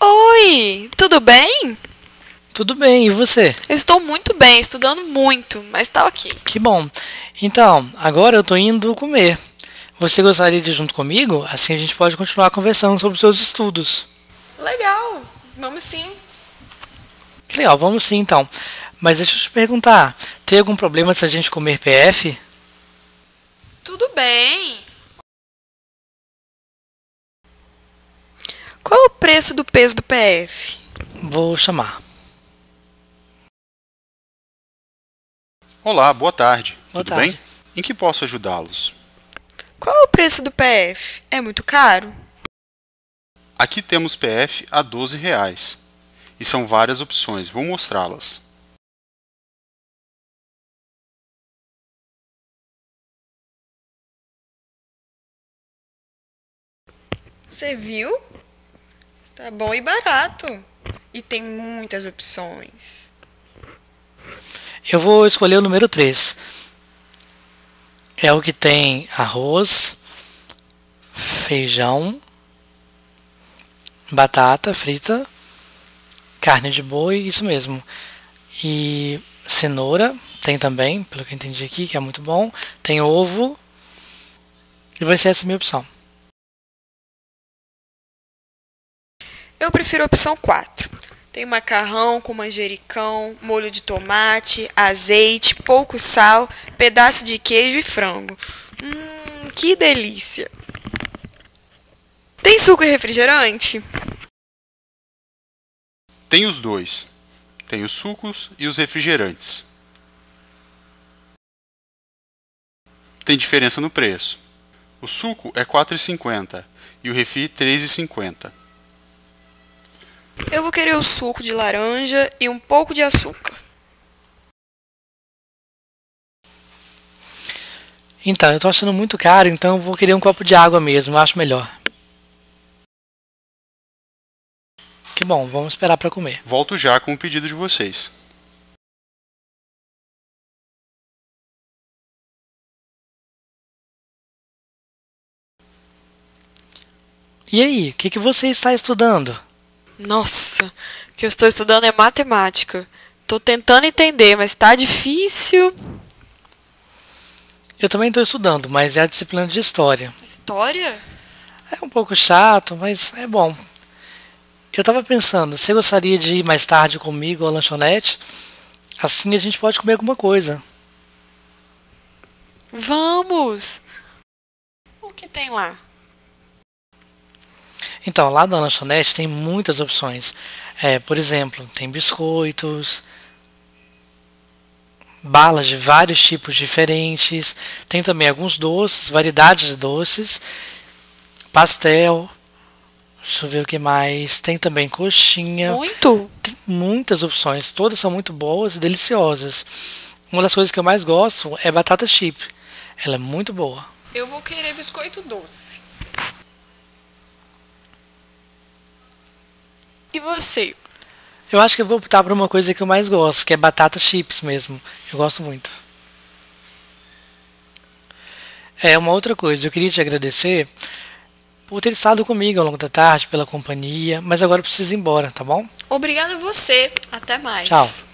Oi, tudo bem? Tudo bem, e você? Eu estou muito bem, estudando muito, mas tá ok. Que bom. Então, agora eu tô indo comer. Você gostaria de ir junto comigo? Assim a gente pode continuar conversando sobre os seus estudos. Legal, vamos sim. Legal, vamos sim então. Mas deixa eu te perguntar, tem algum problema se a gente comer PF? Tudo bem. Qual é o preço do peso do PF? Vou chamar. Olá, boa tarde. Boa Tudo tarde. bem? Em que posso ajudá-los? Qual é o preço do PF? É muito caro? Aqui temos PF a 12 reais. E são várias opções, vou mostrá-las. Você viu? Tá bom e barato. E tem muitas opções. Eu vou escolher o número 3. É o que tem arroz, feijão, batata frita, carne de boi, isso mesmo. E cenoura, tem também, pelo que eu entendi aqui, que é muito bom. Tem ovo. E vai ser essa minha opção. Eu prefiro a opção 4. Tem macarrão com manjericão, molho de tomate, azeite, pouco sal, pedaço de queijo e frango. Hum, que delícia! Tem suco e refrigerante? Tem os dois. Tem os sucos e os refrigerantes. Tem diferença no preço. O suco é R$ 4,50 e o refri R$ 3,50. Eu vou querer o suco de laranja e um pouco de açúcar. Então, eu tô achando muito caro, então eu vou querer um copo de água mesmo, eu acho melhor. Que bom, vamos esperar para comer. Volto já com o pedido de vocês. E aí, o que, que você está estudando? Nossa, o que eu estou estudando é matemática. Tô tentando entender, mas tá difícil. Eu também estou estudando, mas é a disciplina de história. História? É um pouco chato, mas é bom. Eu estava pensando, você gostaria de ir mais tarde comigo à lanchonete? Assim a gente pode comer alguma coisa. Vamos! O que tem lá? Então, lá na lanchonete tem muitas opções. É, por exemplo, tem biscoitos, balas de vários tipos diferentes, tem também alguns doces, variedades de doces, pastel, deixa eu ver o que mais, tem também coxinha, Muito? tem muitas opções, todas são muito boas e deliciosas. Uma das coisas que eu mais gosto é batata chip, ela é muito boa. Eu vou querer biscoito doce. E você? Eu acho que eu vou optar por uma coisa que eu mais gosto, que é batata chips mesmo. Eu gosto muito. É uma outra coisa, eu queria te agradecer por ter estado comigo ao longo da tarde, pela companhia, mas agora eu preciso ir embora, tá bom? Obrigada a você. Até mais. Tchau.